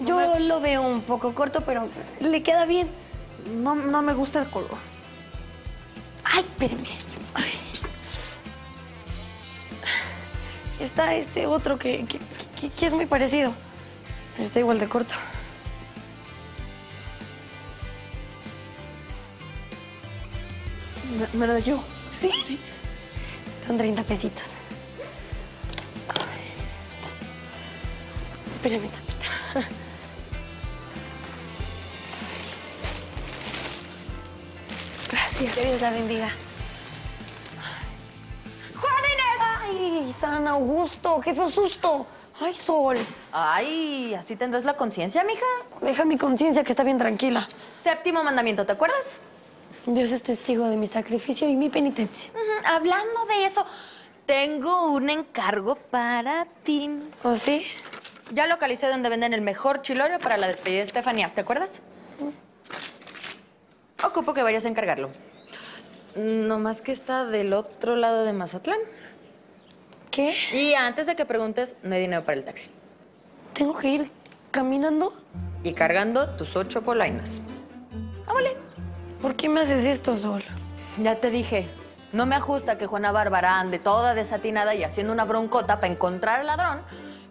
Yo lo veo un poco corto, pero le queda bien. No, no me gusta el color. Ay, espérame. Ay. Está este otro que, que- que- que es muy parecido. Pero está igual de corto. Sí, me, me lo yo. Sí. Son 30 pesitos. Ay. Espérame tantito. Gracias. Que Dios la bendiga. ¡Juan Inés! ¡Ay, San Augusto! ¡Qué feo susto! ¡Ay, Sol! Ay, así tendrás la conciencia, mija. Deja mi conciencia que está bien tranquila. Séptimo mandamiento, ¿te acuerdas? Dios es testigo de mi sacrificio y mi penitencia. Hablando de eso, tengo un encargo para ti. ¿O sí? Ya localicé donde venden el mejor chilorio para la despedida de Estefanía, ¿te acuerdas? Ocupo que vayas a encargarlo. No más que está del otro lado de Mazatlán. ¿Qué? Y antes de que preguntes, no hay dinero para el taxi. ¿Tengo que ir caminando? Y cargando tus ocho polainas. Vámonos. ¿Por qué me haces esto, Sol? Ya te dije, no me ajusta que Juana Bárbara ande toda desatinada y haciendo una broncota para encontrar al ladrón.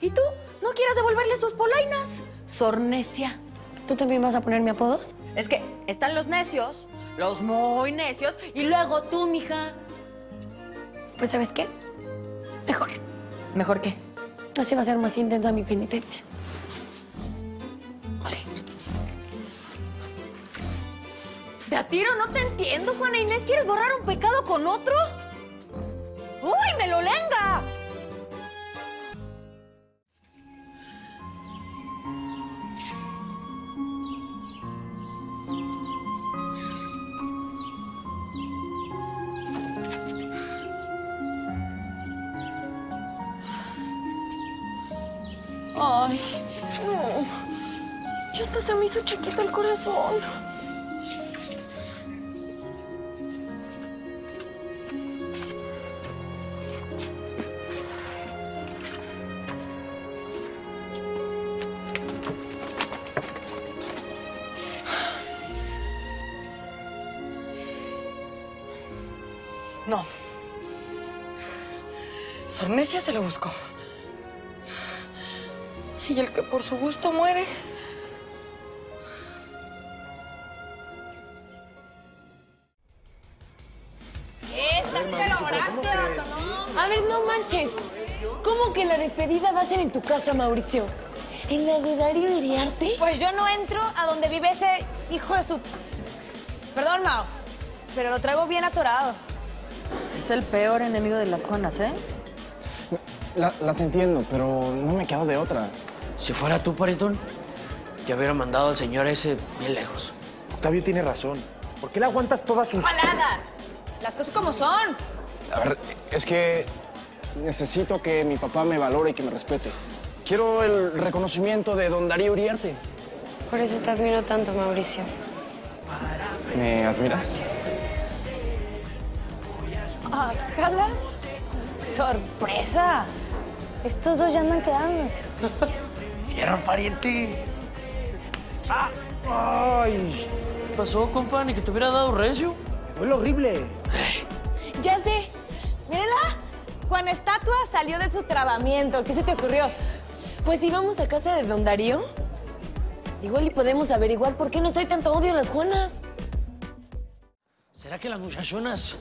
Y tú no quieras devolverle sus polainas. Sornecia. ¿Tú también vas a ponerme apodos? Es que están los necios, los muy necios, y luego tú, mija. Pues, ¿sabes qué? Mejor. ¿Mejor qué? Así va a ser más intensa mi penitencia. ¿De a tiro no te entiendo, Juana Inés? ¿Quieres borrar un pecado con otro? ¡Uy, me lo lenga! Ay, no. Ya hasta se me hizo chiquito el corazón. No. Sornesia se lo buscó. Y el que por su gusto muere. A ver, no manches. ¿Cómo que la despedida va a ser en tu casa, Mauricio? ¿En la de Darío Iriarte? Pues yo no entro a donde vive ese hijo de su... Perdón, Mao, pero lo traigo bien atorado. Es el peor enemigo de las Juanas, ¿eh? La- las entiendo, pero no me quedo de otra. Si fuera tú, Paritón, ya hubiera mandado al señor ese bien lejos. Octavio tiene razón. ¿Por qué le aguantas todas sus... ¡Paladas! Las cosas como son. A ver, es que necesito que mi papá me valore y que me respete. Quiero el reconocimiento de don Darío Uriarte. Por eso te admiro tanto, Mauricio. ¿Me admiras? ¿Jalas? ¡Sorpresa! Estos dos ya andan quedando. ¡Fierro, pariente! ¡Ay! ¿Qué pasó, compa? Ni que te hubiera dado recio. Huele horrible. Ya sé. Mírenla. Juan Estatua salió de su trabamiento. ¿Qué se te ocurrió? Pues si vamos a casa de don Darío, igual y podemos averiguar por qué nos trae tanto odio a las Juanas. ¿Será que las muchachonas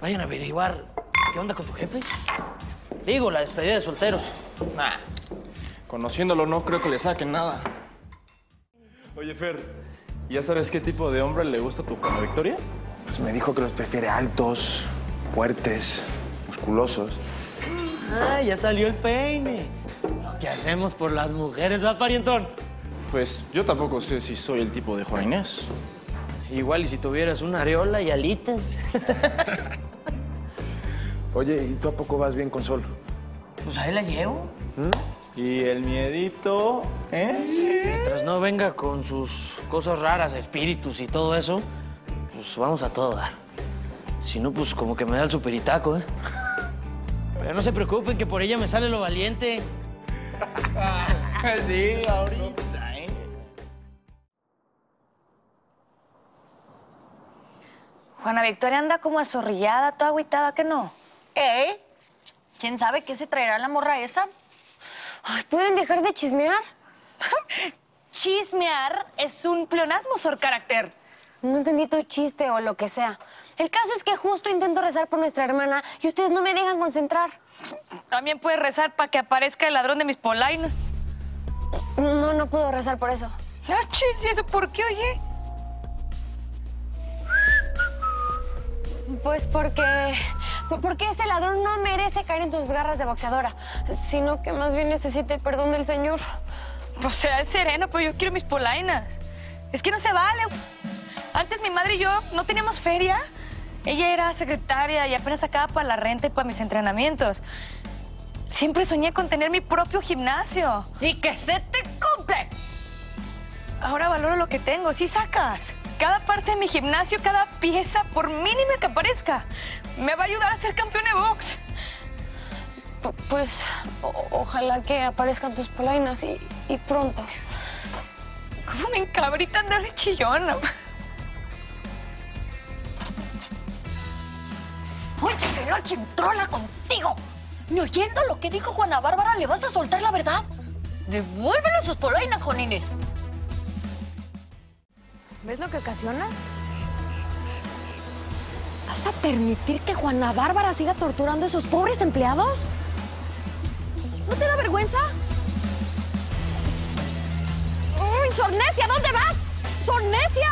vayan a averiguar qué onda con tu jefe? Digo, la despedida de solteros. Nah, conociéndolo no creo que le saquen nada. Oye, Fer, ¿ya sabes qué tipo de hombre le gusta a tu Juana Victoria? Pues me dijo que los prefiere altos, fuertes, musculosos. Ah, ya salió el peine. Lo que hacemos por las mujeres, ¿va, parientón? Pues yo tampoco sé si soy el tipo de Juana Inés. Igual y si tuvieras una areola y alitas. Oye, ¿y tú a poco vas bien con Sol? Pues ahí la llevo. Y el miedito, ¿eh? Mientras no venga con sus cosas raras, espíritus y todo eso, pues vamos a todo dar. Si no, pues como que me da el superitaco, ¿eh? Pero no se preocupen que por ella me sale lo valiente. sí, ahorita, ¿eh? Juana Victoria anda como azorrillada, toda agüitada, ¿que no? ¿Eh? ¿Quién sabe qué se traerá la morra esa? Ay, ¿pueden dejar de chismear? Chismear es un pleonasmo, Sor Carácter. No entendí tu chiste o lo que sea. El caso es que justo intento rezar por nuestra hermana y ustedes no me dejan concentrar. También puedes rezar para que aparezca el ladrón de mis polainos. No, no puedo rezar por eso. Ah, chis, ¿y eso por qué, oye? Pues porque... Porque ese ladrón no merece caer en tus garras de boxeadora, sino que más bien necesita el perdón del Señor. Pues sea el sereno, pero yo quiero mis polainas. Es que no se vale. Antes mi madre y yo no teníamos feria. Ella era secretaria y apenas sacaba para la renta y para mis entrenamientos. Siempre soñé con tener mi propio gimnasio. ¡Y que se te cumple! Ahora valoro lo que tengo. Sí sacas. Cada parte de mi gimnasio, cada pieza, por mínima que parezca, me va a ayudar a ser campeón de box. Pues ojalá que aparezcan tus polainas y, pronto. ¿Cómo me encabrita andar de chillona? Oye, que no chintrola contigo. Ni oyendo lo que dijo Juana Bárbara, ¿le vas a soltar la verdad? Devuélvele sus polainas, Juanines. ¿Ves lo que ocasionas? ¿Vas a permitir que Juana Bárbara siga torturando a esos pobres empleados? ¿No te da vergüenza? ¡Uy, Sornesia! ¿Dónde vas? ¡Sornesia!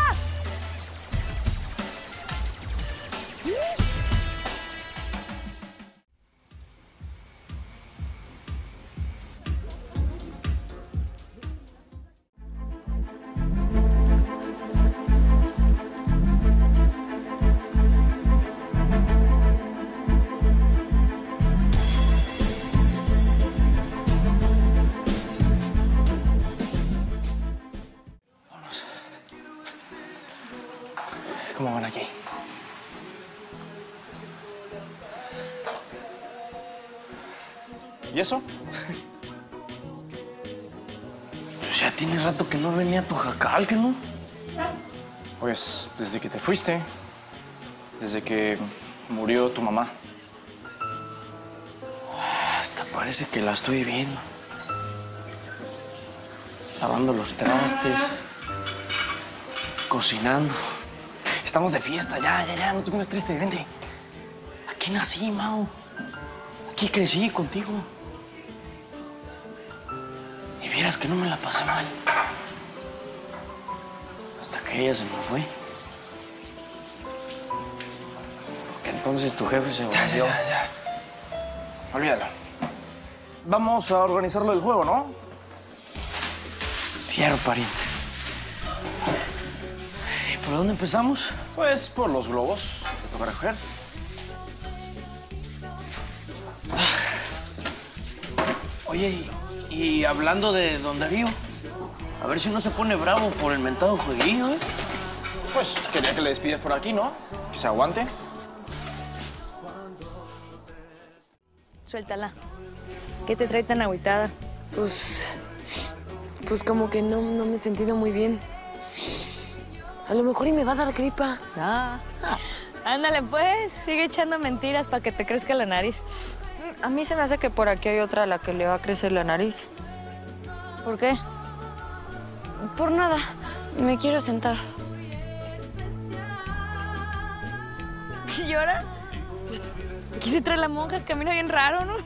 ¿Y eso? Pues ya tiene rato que no venía tu jacal, ¿que no? Pues desde que te fuiste, desde que murió tu mamá. Hasta parece que la estoy viendo. Lavando los trastes. Cocinando. Estamos de fiesta, ya, ya, ya, no te pongas triste, vente. Aquí nací, Mau. Aquí crecí contigo. Vieras que no me la pasé mal. Hasta que ella se me fue. Porque entonces tu jefe se volvió. Ya, ya, ya, ya. Olvídalo. Vamos a organizarlo del juego, ¿no? Fiero pariente. ¿Y por dónde empezamos? Pues por los globos. Te toca recoger. Oye, y, hablando de Don Darío, a ver si no se pone bravo por el mentado jueguillo, ¿eh? Pues quería que le despides por aquí, ¿no? Que se aguante. Suéltala. ¿Qué te trae tan agüitada? Pues. Pues como que no, no me he sentido muy bien. A lo mejor y me va a dar gripa. Ah. Ándale, pues. Sigue echando mentiras para que te crezca la nariz. A mí se me hace que por aquí hay otra a la que le va a crecer la nariz. ¿Por qué? Por nada, me quiero sentar. ¿Y ahora? Aquí se trae la monja, camina bien raro, ¿no?